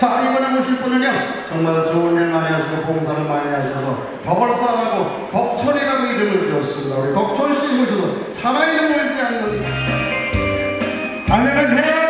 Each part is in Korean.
자 이번에 모실 분은요 정말 좋은 일 많이 하시고 봉사를 많이 하셔서 덕월사라고 덕천이라고 이름을 지었습니다 우리 덕천 씨 모셔서 살아있는 멀지 않는 안녕하세요.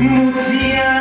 Mutia